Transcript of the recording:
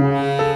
Música